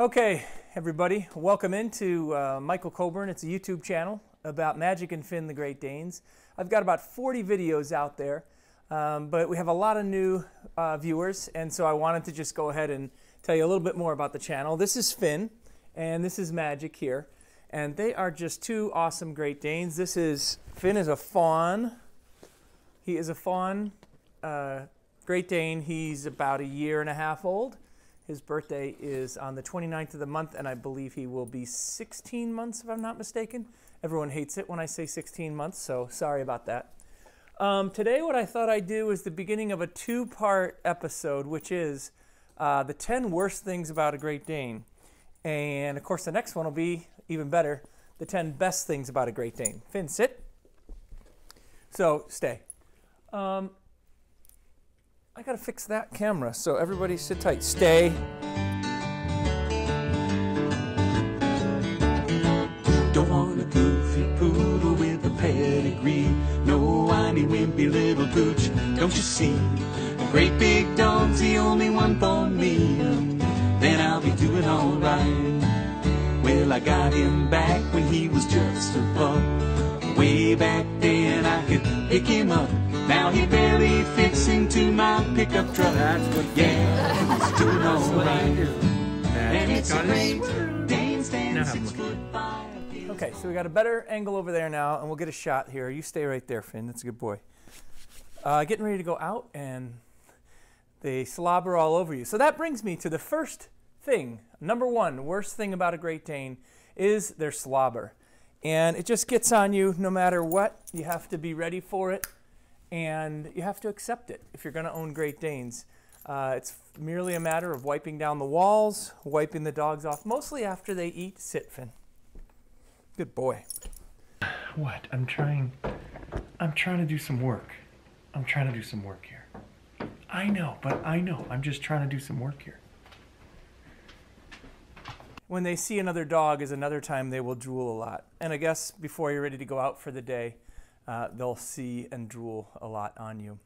Okay, everybody, welcome into uh, Michael Coburn. It's a YouTube channel about Magic and Finn the Great Danes. I've got about 40 videos out there, um, but we have a lot of new uh, viewers, and so I wanted to just go ahead and tell you a little bit more about the channel. This is Finn, and this is Magic here, and they are just two awesome Great Danes. This is Finn is a fawn. He is a fawn uh, Great Dane. He's about a year and a half old. His birthday is on the 29th of the month, and I believe he will be 16 months, if I'm not mistaken. Everyone hates it when I say 16 months, so sorry about that. Um, today, what I thought I'd do is the beginning of a two part episode, which is uh, the 10 worst things about a Great Dane. And of course, the next one will be even better the 10 best things about a Great Dane. Finn, sit. So, stay. Um, I gotta fix that camera, so everybody sit tight. Stay. Don't want a goofy poodle with a pedigree. No whiny, wimpy little pooch. Don't you see? A great big dog's the only one for me. Then I'll be doing alright. Well, I got him back when he was just a pup. Way back then I could pick him up. Now he barely fits into my pickup truck. That's what Yeah, he's doing alright. And it's a Got great it? Dane Now stands six foot five. Okay, so we got a better angle over there now, and we'll get a shot here. You stay right there, Finn. That's a good boy. Uh, getting ready to go out, and they slobber all over you. So that brings me to the first thing. Number one, worst thing about a Great Dane is their slobber. And it just gets on you no matter what. You have to be ready for it, and you have to accept it if you're going to own Great Danes. Uh, it's merely a matter of wiping down the walls, wiping the dogs off, mostly after they eat. Sit, Finn. Good boy. What? I'm trying. I'm trying to do some work. I'm trying to do some work here. I know, but I know. I'm just trying to do some work here. When they see another dog is another time they will drool a lot. And I guess before you're ready to go out for the day, uh, they'll see and drool a lot on you.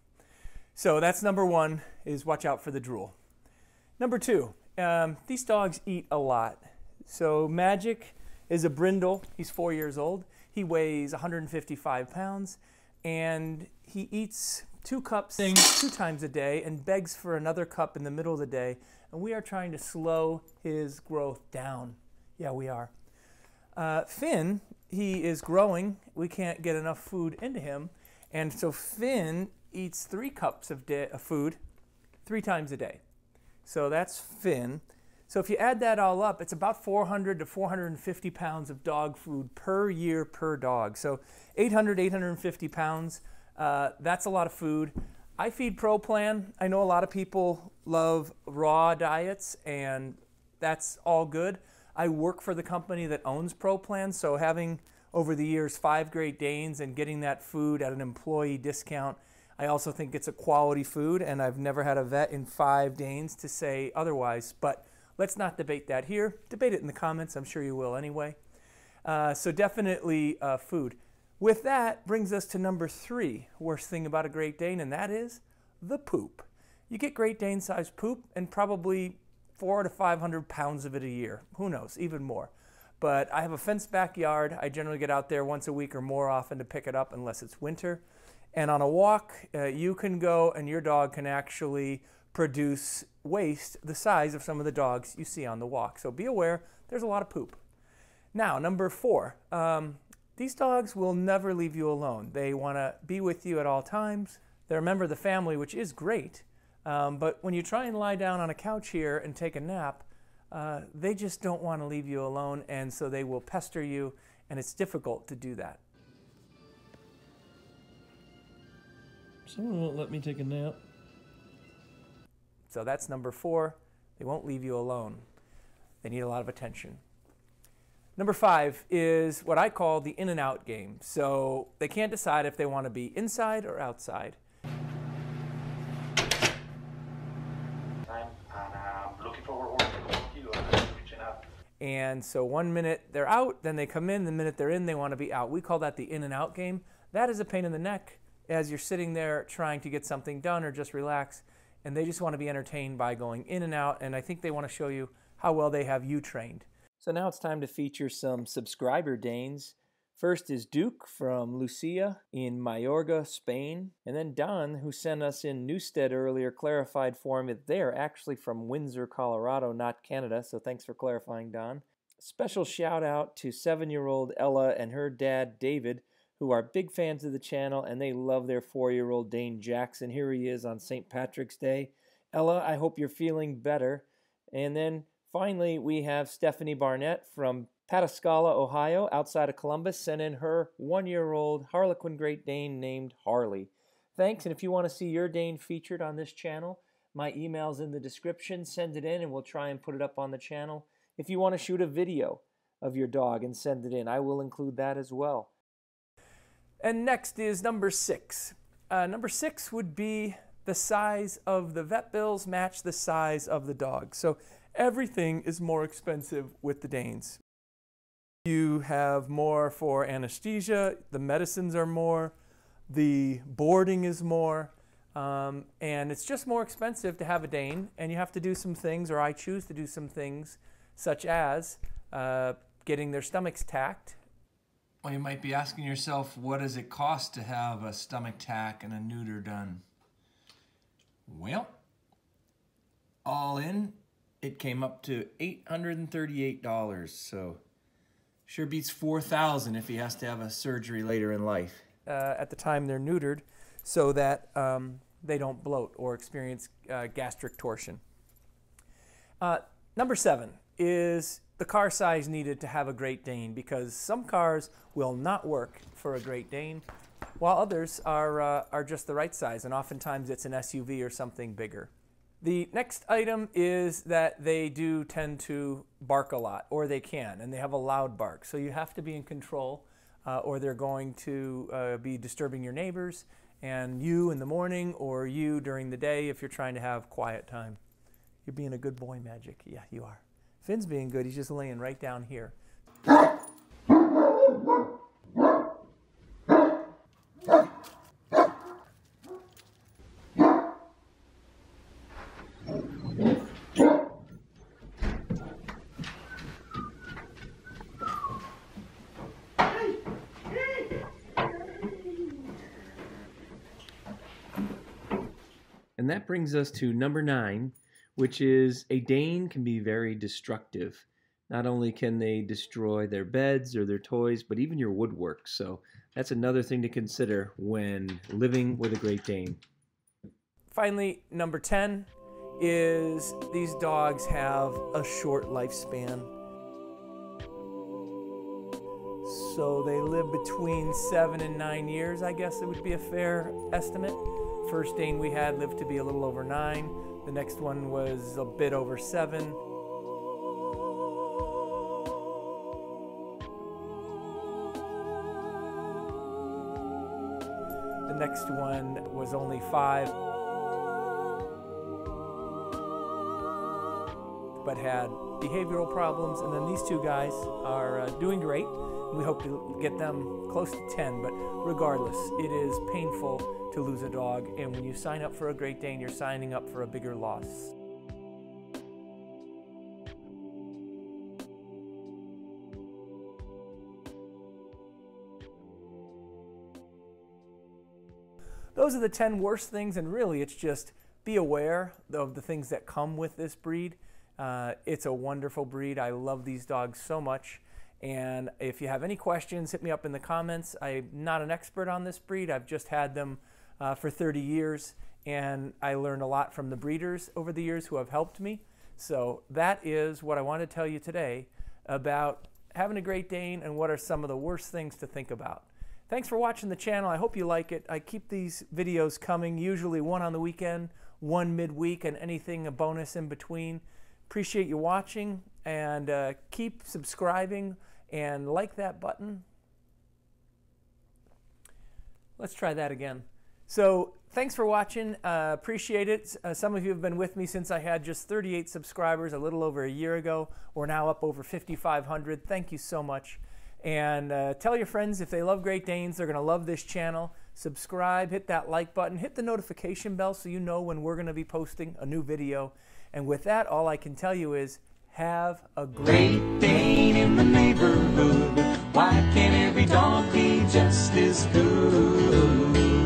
So that's number one is watch out for the drool. Number two, um, these dogs eat a lot. So Magic is a brindle. He's four years old. He weighs 155 pounds, and he eats two cups two times a day and begs for another cup in the middle of the day. And we are trying to slow his growth down. Yeah, we are. Uh, Finn, he is growing. We can't get enough food into him, and so Finn eats three cups of, of food three times a day. So that's Finn. So if you add that all up, it's about 400 to 450 pounds of dog food per year per dog. So 800, 850 pounds. Uh, that's a lot of food. I feed Pro Plan. I know a lot of people love raw diets, and that's all good. I work for the company that owns ProPlan, so having over the years five Great Danes and getting that food at an employee discount, I also think it's a quality food, and I've never had a vet in five Danes to say otherwise. But let's not debate that here. Debate it in the comments. I'm sure you will anyway. Uh, so definitely uh, food. With that brings us to number three worst thing about a Great Dane, and that is the poop. You get Great Dane sized poop and probably four to 500 pounds of it a year. Who knows, even more. But I have a fenced backyard. I generally get out there once a week or more often to pick it up unless it's winter. And on a walk, uh, you can go and your dog can actually produce waste the size of some of the dogs you see on the walk. So be aware, there's a lot of poop. Now, number four, um, these dogs will never leave you alone. They want to be with you at all times. They're a member of the family, which is great. Um, but when you try and lie down on a couch here and take a nap, uh, they just don't want to leave you alone, and so they will pester you, and it's difficult to do that. Someone won't let me take a nap. So that's number four. They won't leave you alone. They need a lot of attention. Number five is what I call the in and out game. So they can't decide if they want to be inside or outside. time and I'm looking for work you and I'm reaching out. And so one minute they're out, then they come in. The minute they're in, they want to be out. We call that the in and out game. That is a pain in the neck as you're sitting there trying to get something done or just relax. And they just want to be entertained by going in and out. And I think they want to show you how well they have you trained. So now it's time to feature some subscriber Danes. First is Duke from Lucia in Mayorga, Spain. And then Don, who sent us in Newstead earlier, clarified for me that they are actually from Windsor, Colorado, not Canada. So thanks for clarifying, Don. Special shout out to seven year old Ella and her dad, David, who are big fans of the channel and they love their four year old Dane Jackson. Here he is on St. Patrick's Day. Ella, I hope you're feeling better. And then finally, we have Stephanie Barnett from Pataskala, Ohio, outside of Columbus, sent in her one year old Harlequin Great Dane named Harley. Thanks, and if you want to see your Dane featured on this channel, my email's in the description. Send it in and we'll try and put it up on the channel. If you want to shoot a video of your dog and send it in, I will include that as well. And next is number six. Uh, number six would be the size of the vet bills match the size of the dog. So everything is more expensive with the Danes. You have more for anesthesia, the medicines are more, the boarding is more, um, and it's just more expensive to have a Dane, and you have to do some things, or I choose to do some things, such as uh, getting their stomachs tacked. Well, you might be asking yourself, what does it cost to have a stomach tack and a neuter done? Well, all in, it came up to $838. So sure beats 4000 if he has to have a surgery later in life. Uh, at the time they're neutered so that um, they don't bloat or experience uh, gastric torsion. Uh, number seven is the car size needed to have a Great Dane because some cars will not work for a Great Dane while others are, uh, are just the right size, and oftentimes it's an SUV or something bigger. The next item is that they do tend to bark a lot, or they can, and they have a loud bark. So you have to be in control, uh, or they're going to uh, be disturbing your neighbors, and you in the morning, or you during the day if you're trying to have quiet time. You're being a good boy, Magic. Yeah, you are. Finn's being good. He's just laying right down here. And that brings us to number nine, which is a Dane can be very destructive. Not only can they destroy their beds or their toys, but even your woodwork. So that's another thing to consider when living with a Great Dane. Finally, number 10 is these dogs have a short lifespan. So they live between seven and nine years, I guess it would be a fair estimate. First Dane we had lived to be a little over nine. The next one was a bit over seven. The next one was only five, but had behavioral problems. And then these two guys are uh, doing great. We hope to get them close to 10, but regardless, it is painful to lose a dog. And when you sign up for a Great Dane, you're signing up for a bigger loss. Those are the 10 worst things, and really it's just be aware of the things that come with this breed. Uh, it's a wonderful breed. I love these dogs so much. And if you have any questions, hit me up in the comments. I'm not an expert on this breed. I've just had them uh, for 30 years, and I learned a lot from the breeders over the years who have helped me. So that is what I want to tell you today about having a Great Dane and what are some of the worst things to think about. Thanks for watching the channel. I hope you like it. I keep these videos coming, usually one on the weekend, one midweek, and anything a bonus in between. Appreciate you watching and uh, keep subscribing and like that button. Let's try that again. So thanks for watching. Uh, appreciate it. Uh, some of you have been with me since I had just 38 subscribers a little over a year ago. We're now up over 5,500. Thank you so much. And uh, tell your friends if they love Great Danes, they're going to love this channel. Subscribe, hit that like button, hit the notification bell so you know when we're going to be posting a new video. And with that, all I can tell you is have a great, great Dane in the neighborhood. Why can't every dog be just as good?